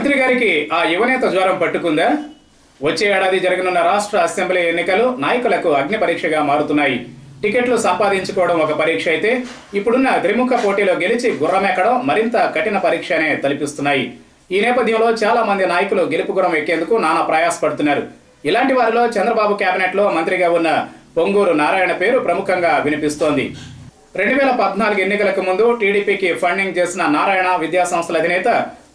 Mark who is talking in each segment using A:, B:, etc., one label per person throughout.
A: మంత్రి గారికి ఆ యువనేత జ్వరం పట్టుకుందా? వచ్చే ఏడాది జరగనున్న రాష్ట్ర అసెంబ్లీ ఎన్నికలు నాయకులకు అగ్ని పరీక్షగా మారుతున్నాయి. టికెట్లు సంపాదించుకోవడం ఒక పరీక్ష అయితే ఇప్పుడున్న త్రిముఖ పోటీలో గెలిచి గుర్రమెక్కడం మరింత కఠిన పరీక్షనే తలపిస్తున్నాయి. ఈ నేపథ్యంలో చాలా మంది నాయకులు గెలుపు గుర్రం ఎక్కేందుకు నానా ప్రయాసపడుతున్నారు ఇలాంటి వారిలో చంద్రబాబు కేబినెట్లో మంత్రిగా ఉన్న పొంగూరు నారాయణ పేరు ప్రముఖంగా వినిపిస్తోంది. రెండు వేల పద్నాలుగు ఎన్నికలకు ముందు టీడీపీకి ఫండింగ్ చేసిన నారాయణ విద్యా సంస్థల అధినేత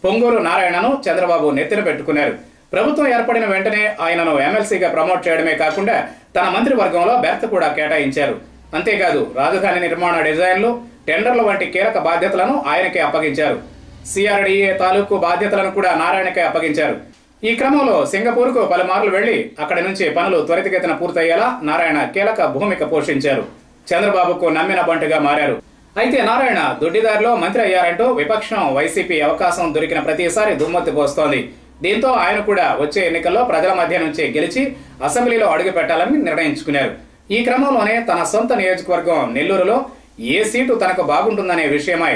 A: పొంగూరు నారాయణను చంద్రబాబు నెత్తిన పెట్టుకున్నారు. ప్రభుత్వం ఏర్పడిన వెంటనే ఆయనను ఎమ్మెల్సీగా ప్రమోట్ చేయడమే కాకుండా తన మంత్రివర్గంలో బెర్త్ కూడా కేటాయించారు. అంతేకాదు రాజధాని నిర్మాణ డిజైన్లు టెండర్ల వంటి కీలక బాధ్యతలను ఆయనకే అప్పగించారు. సిఆర్డీఏ తాలూకు బాధ్యతలను కూడా నారాయణకే అప్పగించారు. ఈ క్రమంలో సింగపూర్కు పలుమార్లు వెళ్ళి అక్కడి నుంచి పనులు త్వరితగతిన పూర్తయ్యేలా నారాయణ కీలక భూమిక పోషించారు. చంద్రబాబుకు నమ్మిన బంటుగా మారారు. అయితే నారాయణ దొడ్డిదారిలో మంత్రి అయ్యారంటూ విపక్షం వైసీపీ అవకాశం దొరికిన ప్రతిసారి దుమ్మెత్తి పోస్తోంది. దీంతో ఆయన కూడా వచ్చే ఎన్నికల్లో ప్రజల మధ్య నుంచి గెలిచి అసెంబ్లీలో అడుగు పెట్టాలని నిర్ణయించుకున్నారు. ఈ క్రమంలోనే తన సొంత నియోజకవర్గం నెల్లూరులో ఏ సీటు తనకు బాగుంటుందనే విషయమై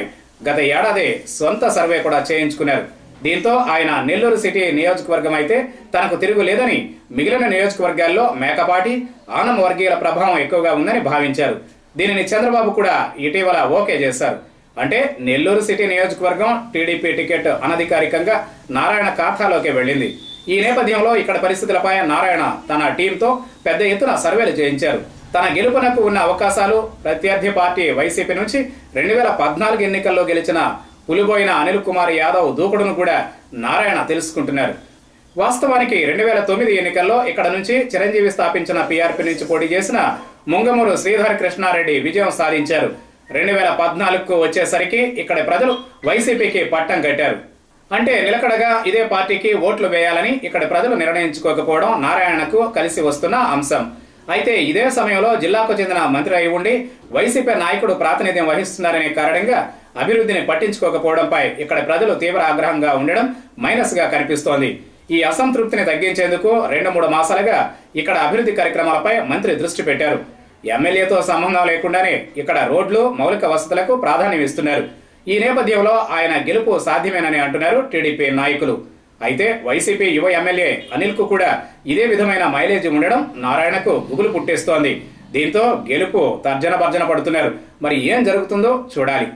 A: గత ఏడాది సొంత సర్వే కూడా చేయించుకున్నారు. దీంతో ఆయన నెల్లూరు సిటీ నియోజకవర్గం అయితే తనకు తిరుగు లేదని మిగిలిన నియోజకవర్గాల్లో మేకపాటి ఆనం వర్గీయుల ప్రభావం ఎక్కువగా ఉందని భావించారు. దీనిని చంద్రబాబు కూడా ఇటీవల ఓకే చేశారు. అంటే నెల్లూరు సిటీ నియోజకవర్గం టీడీపీ టికెట్ అనధికారికంగా నారాయణ ఖాతాలోకి వెళ్ళింది. ఈ నేపథ్యంలో ఇక్కడ పరిస్థితులపై నారాయణ తన టీంతో పెద్ద ఎత్తున సర్వేలు చేయించారు. తన గెలుపునకు ఉన్న అవకాశాలు ప్రత్యర్థి పార్టీ వైసీపీ నుంచి రెండు వేల పద్నాలుగు ఎన్నికల్లో గెలిచిన పులిబోయిన అనిల్ కుమార్ యాదవ్ దూకుడును కూడా నారాయణ తెలుసుకుంటున్నారు. వాస్తవానికి రెండు వేల తొమ్మిది ఎన్నికల్లో ఇక్కడ నుంచి చిరంజీవి స్థాపించిన పీఆర్పీ నుంచి పోటీ చేసిన ముంగమూరు శ్రీధర్ కృష్ణారెడ్డి విజయం సాధించారు. రెండు వేల పద్నాలుగుకు వచ్చేసరికి ఇక్కడ ప్రజలు వైసీపీకి పట్టం కట్టారు. అంటే నిలకడగా ఇదే పార్టీకి ఓట్లు వేయాలని ఇక్కడ ప్రజలు నిర్ణయించుకోకపోవడం నారాయణకు కలిసి వస్తున్న అంశం. అయితే ఇదే సమయంలో జిల్లాకు చెందిన మంత్రి అయి ఉండి వైసీపీ నాయకుడు ప్రాతినిధ్యం వహిస్తున్నారనే కారణంగా అభివృద్ధిని పట్టించుకోకపోవడంపై ఇక్కడ ప్రజలు తీవ్ర ఆగ్రహంగా ఉండడం మైనస్గా కనిపిస్తోంది. ఈ అసంతృప్తిని తగ్గించేందుకు రెండు మూడు మాసాలుగా ఇక్కడ అభివృద్ధి కార్యక్రమాలపై మంత్రి దృష్టి పెట్టారు. ఎమ్మెల్యేతో సంబంధం లేకుండానే ఇక్కడ రోడ్లు మౌలిక వసతులకు ప్రాధాన్యం ఇస్తున్నారు. ఈ నేపథ్యంలో ఆయన గెలుపు సాధ్యమేనని అంటున్నారు టీడీపీ నాయకులు. అయితే వైసీపీ యువ ఎమ్మెల్యే అనిల్కు కూడా ఇదే విధమైన మైలేజ్ ఉండడం నారాయణకు గుగులు పుట్టేస్తోంది. దీంతో గెలుపు తర్జన భర్జన పడుతున్నారు. మరి ఏం జరుగుతుందో చూడాలి.